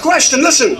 question. Listen.